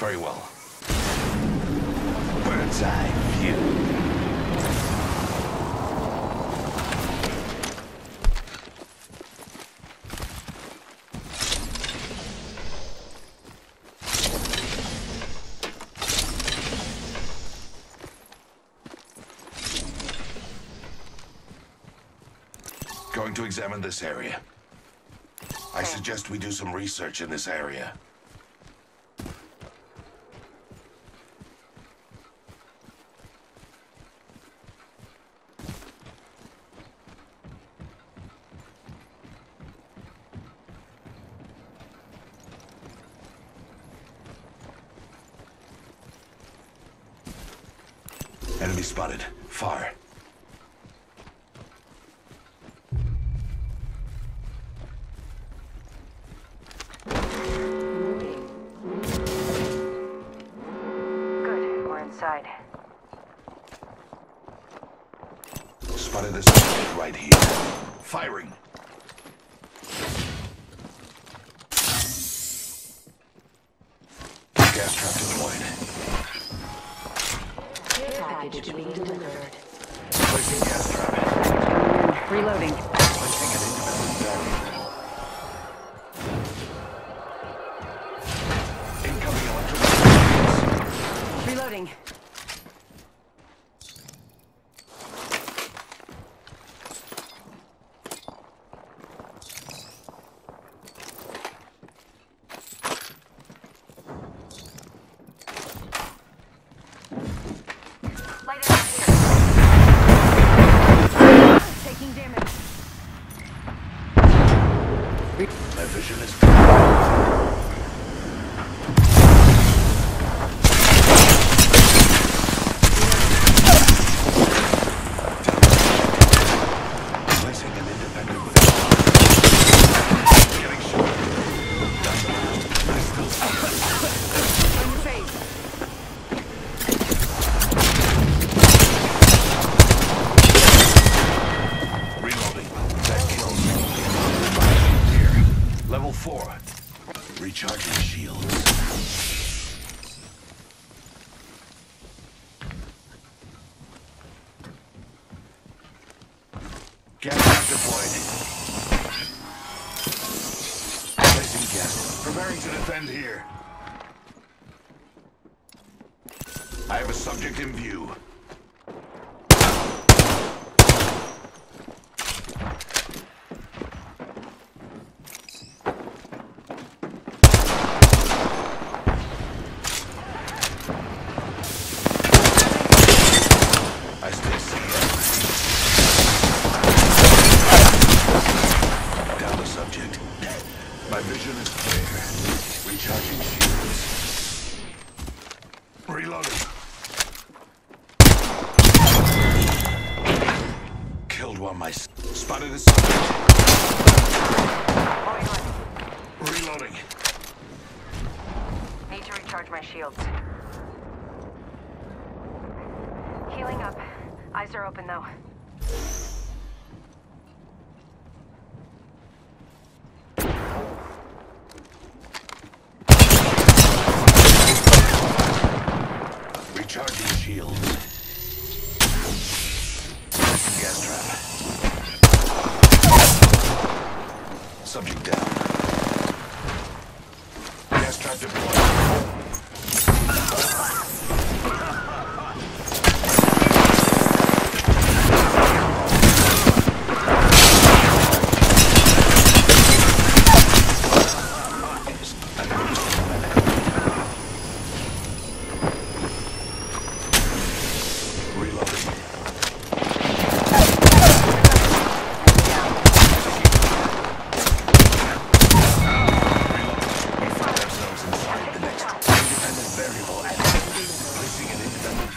Very well. Bird's eye view. Going to examine this area. I suggest we do some research in this area. Enemy spotted. Far. Good, we're inside. Spotted this right here. Firing. Gas trap deployed. Care package being delivered. Reloading. My vision is. Placing an independent Recharging shields. Gas deployed. Placing gas. Preparing to defend here. I have a subject in view. I still see him. Down the subject. My vision is clear. Recharging shields. Reloading. Killed one my spotted. Reloading. Need to recharge my shields. Healing up. Eyes are open though.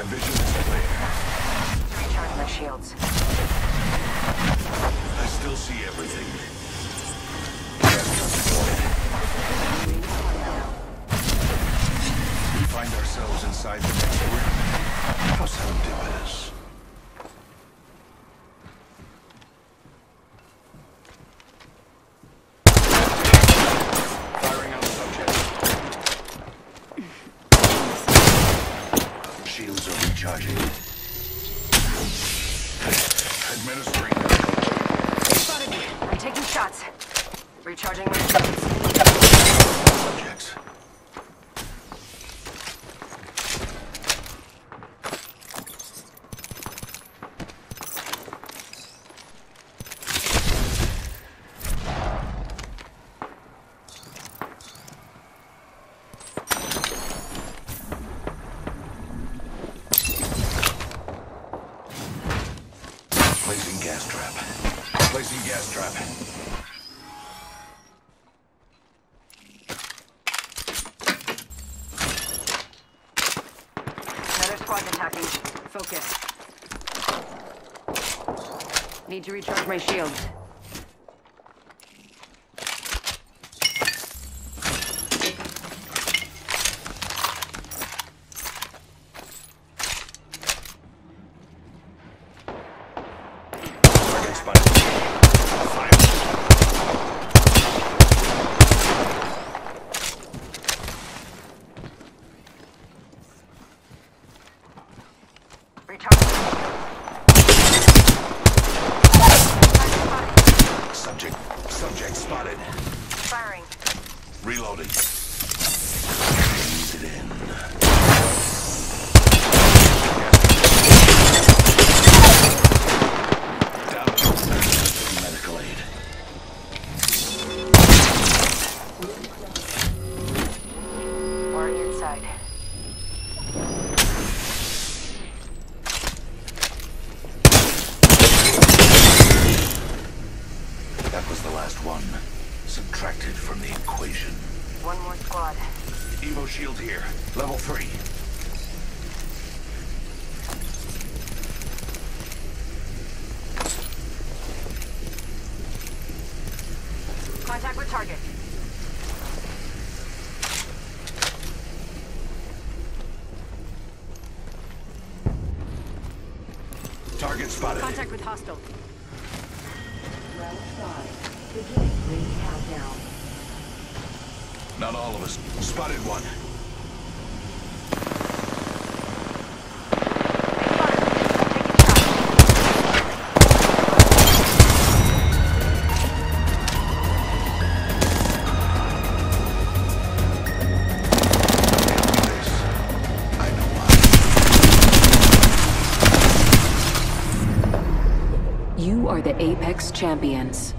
My vision is clear. Recharge my shields. I still see everything. We find ourselves inside the next ring. How serendipitous. Firing on subject. Shields are recharging. Administering. I'm taking shots. Recharging my shields. Subjects. Placing gas trap. Placing gas trap. Another squad attacking. Focus. Need to recharge my shields. Subject. Subject spotted. Firing. Reloading. One. Subtracted from the equation. One more squad. Evo shield here. Level three. Contact with target. Target spotted. Contact with hostile. Round five. Not all of us. Spotted one. You are the Apex Champions.